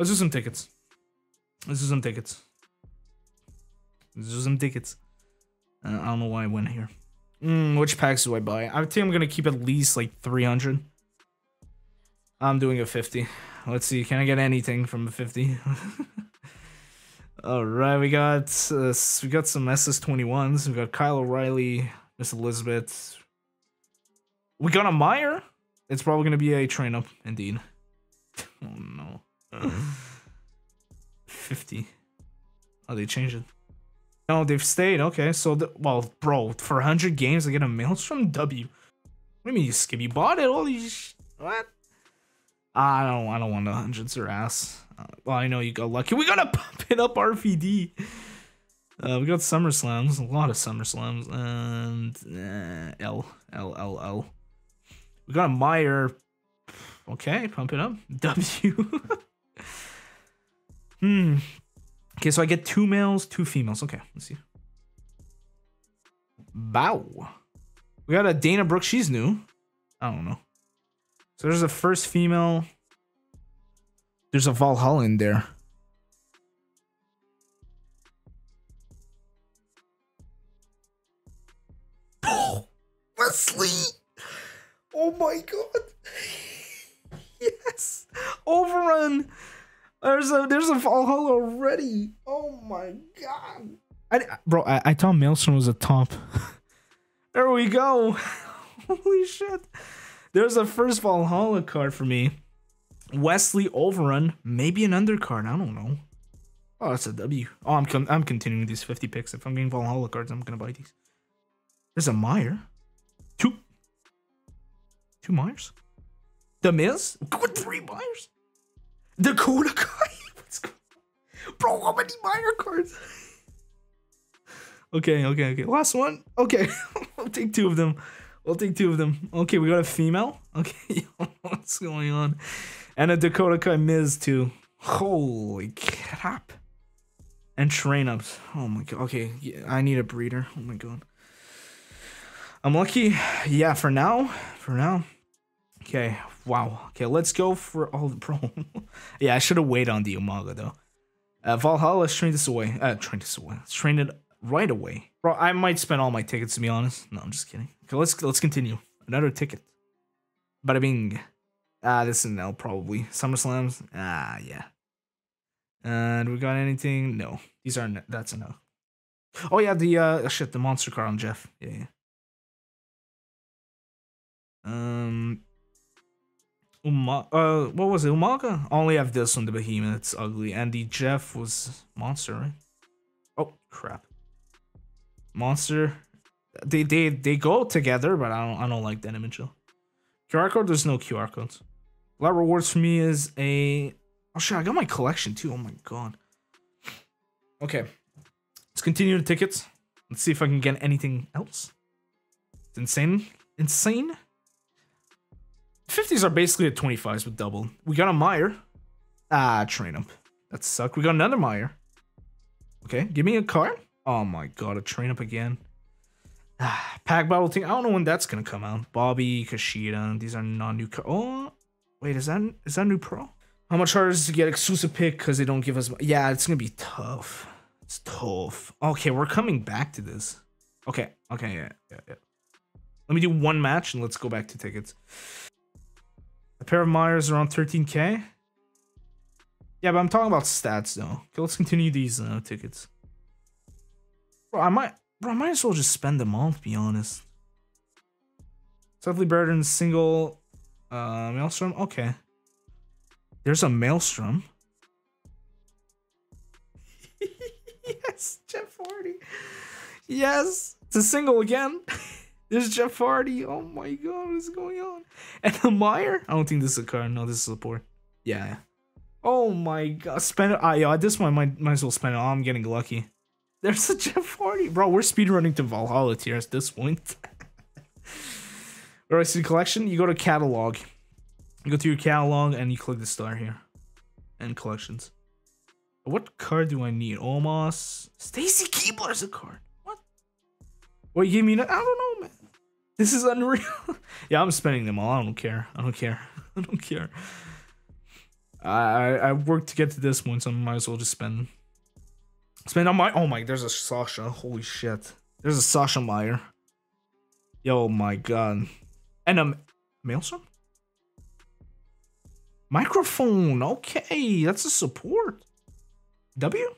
Let's do some tickets. Let's do some tickets. Let's do some tickets. Uh, I don't know why I went here. Mm, which packs do I buy? I think I'm gonna keep at least like 300. I'm doing a 50. Let's see. Can I get anything from a 50? All right, we got uh, we got some SS21s. We got Kyle O'Reilly, Miss Elizabeth. We got a Mire. It's probably gonna be a train up, indeed. oh no. 50. Oh, they changed it. No, they've stayed. Okay, so the, well, bro, for 100 games, I get a Maelstrom W. What do you mean you skip? You bought it? Holy sh- what? I don't. I don't want the hundreds or ass. Uh, well, I know you got lucky. We gotta pump it up RVD. Uh, we got Summer Slams, a lot of SummerSlams, and uh, L L L L. We got a Mire. Okay, pump it up. W. hmm. Okay, so I get two males, two females. Okay, let's see. Bow. We got a Dana Brooke. She's new. I don't know. So there's a first female. There's a Valhalla in there. Oh, Wesley! Oh my god! yes! Overrun! There's a there's a Valhalla already. Oh my god! I, bro, I, I thought Maelstrom was a top. there we go. Holy shit! There's a first Valhalla card for me. Wesley Overrun, maybe an undercard. I don't know. Oh, that's a W. Oh, I'm I'm continuing these 50 picks. If I'm getting Valhalla cards, I'm gonna buy these. There's a Mire. Two. Two Mires. The Miz. Good three Mires. Dakota Kai. Let's. Bro, how many minor cards? okay, okay, okay. Last one. Okay, I'll take two of them. We'll take two of them. Okay, we got a female. Okay, what's going on? And a Dakota Kai Miz too. Holy crap. And train ups. Oh my god. Okay, yeah, I need a breeder. Oh my god. I'm lucky. Yeah, for now. For now. Okay. Wow. Okay, let's go for all the pro. yeah, I should have waited on the Umaga though. Uh, Valhalla, let's train this away. Uh, train this away. Let's train it right away. Bro, I might spend all my tickets to be honest. No, I'm just kidding. Okay, let's let's continue. Another ticket. Bada bing. Ah, this is an L probably. SummerSlams. Ah, yeah. And we got anything? No. These are not that's a no. Oh yeah, the uh shit, the monster car on Jeff. Yeah, yeah. Um Uma uh what was it? Umaga? Only have this one, the behemoth, it's ugly. And the Jeff was monster, right? Oh crap. Monster. They they they go together, but I don't I don't like that image. QR code, there's no QR codes. Of rewards for me is a oh shit, I got my collection too. Oh my god. Okay. Let's continue the tickets. Let's see if I can get anything else. It's insane. Insane. 50s are basically at 25s with double. We got a Mire. Ah, train up. That sucked. We got another Mire. Okay, give me a card. Oh my god, a train up again. Ah, pack battle thing. I don't know when that's gonna come out. Bobby, Kushida. These are non-new. cards. Oh, wait, is that is that new pro? How much harder is it to get exclusive pick because they don't give us? Yeah, it's gonna be tough. It's tough. Okay, we're coming back to this. Okay, okay, yeah, yeah, yeah. Let me do one match and let's go back to tickets. Pair of Mires around 13k. Yeah, but I'm talking about stats though. Okay, let's continue these uh, tickets. Bro, I might, bro, I might as well just spend them all to be honest. Slightly better than single uh, Maelstrom. Okay. There's a Maelstrom. yes, Jeff Hardy. Yes, it's a single again. There's Jeff Hardy. Oh my god, what's going on? And the Mire? I don't think this is a card. No, this is a port. Yeah. Oh my god. Spend it. Ah, yeah, at this point, might, might as well spend it. Oh, I'm getting lucky. There's a Jeff Hardy. Bro, we're speedrunning to Valhalla tiers at this point. Alright, see collection. You go to catalog. You go to your catalog and you click the star here. And collections. What card do I need? Omos. Stacy Keibler's a card. What? What you me? I don't know, man. This is unreal. yeah, I'm spending them all. I don't care. I don't care. I don't care. I I worked to get to this one, so I might as well just spend spend on my. Oh my, there's a Sasha. Holy shit, there's a Sasha Mire. Yo, my god, and a Maelstrom. Microphone. Okay, that's a support. W.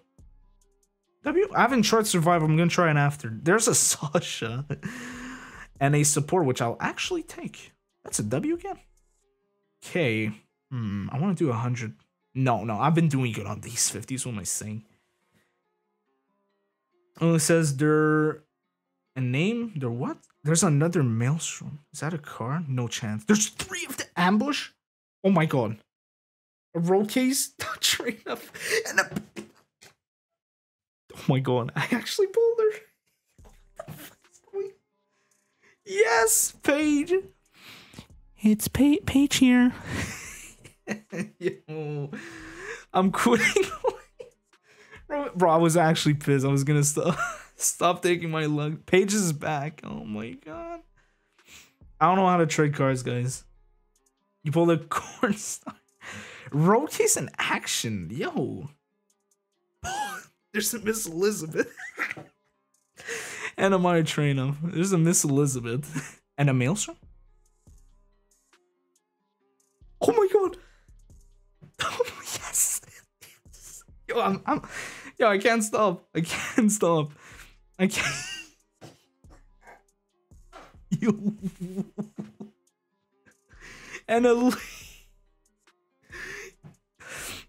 W. I haven't tried survival. I'm gonna try it after. There's a Sasha and a support, which I'll actually take. That's a W again. Okay. Hmm. I want to do a hundred. No, no. I've been doing good on these 50s. What am I saying? Oh, it says they're a name. They're what? There's another maelstrom. Is that a car? No chance. There's three of the ambush. Oh my god. A roll case, train up, and a. Oh my god! I actually pulled her. Yes, Paige. It's pa- Paige here. Yo, I'm quitting. Bro, I was actually pissed. I was gonna stop stop taking my luck. Paige is back. Oh my god. I don't know how to trade cards, guys. You pull the corn star. Case in action. Yo. There's a Miss Elizabeth. And a Maya Trainer. There's a Miss Elizabeth. And a Maelstrom? Oh my god. Oh yes. Yo, I'm, I'm yo, I can't stop. I can't stop. I can't. Yo. and a.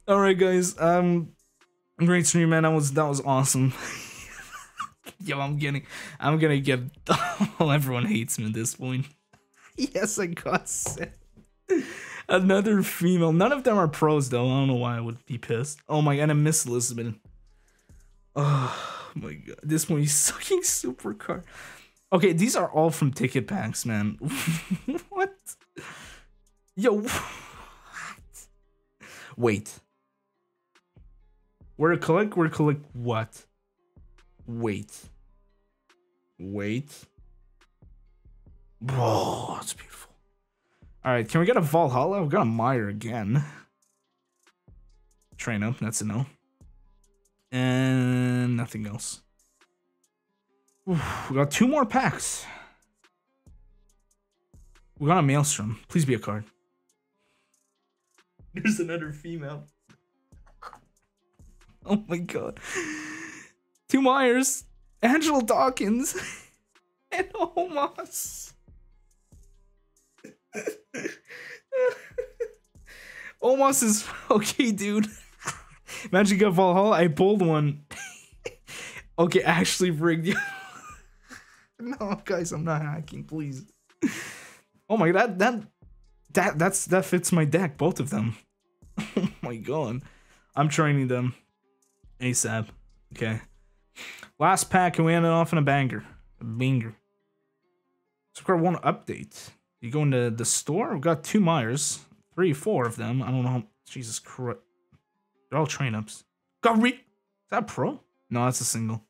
All right, guys. Um, great stream, man. That was that was awesome. Yo, I'm getting, I'm gonna get. Everyone hates me at this point. yes, I got set. Another female. None of them are pros though. I don't know why I would be pissed. Oh my god, I miss Lisbon. Oh my god, this one is sucking super card. Okay, these are all from ticket packs, man. what? Yo, what? Wait. We're collect, we're collect what? Wait. Wait. Bro, that's beautiful. Alright, can we get a Valhalla? We got a Mire again. Train up, that's a no. And nothing else. Oof, we got two more packs. We got a Maelstrom. Please be a card. There's another female. Oh my god. Two Mires, Angelo Dawkins, and Omos. Omos is okay, dude. Magic of Valhalla. I pulled one. okay, actually rigged you. no, guys, I'm not hacking, please. Oh my god, that that that that's that fits my deck, both of them. oh my god. I'm training them. ASAP. Okay. Last pack, and we ended off in a banger. A banger. So one update. You go into the store, we've got two Mires. Three, four of them. I don't know how Jesus Christ. They're all train ups. Got re is that pro? No, that's a single.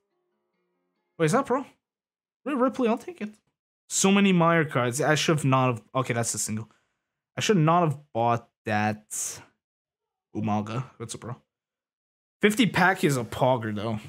Wait, is that pro? Ripley, I'll take it. So many Mire cards. I should have not have okay, that's a single. I should not have bought that Umaga. That's a pro. 50 pack is a pogger though.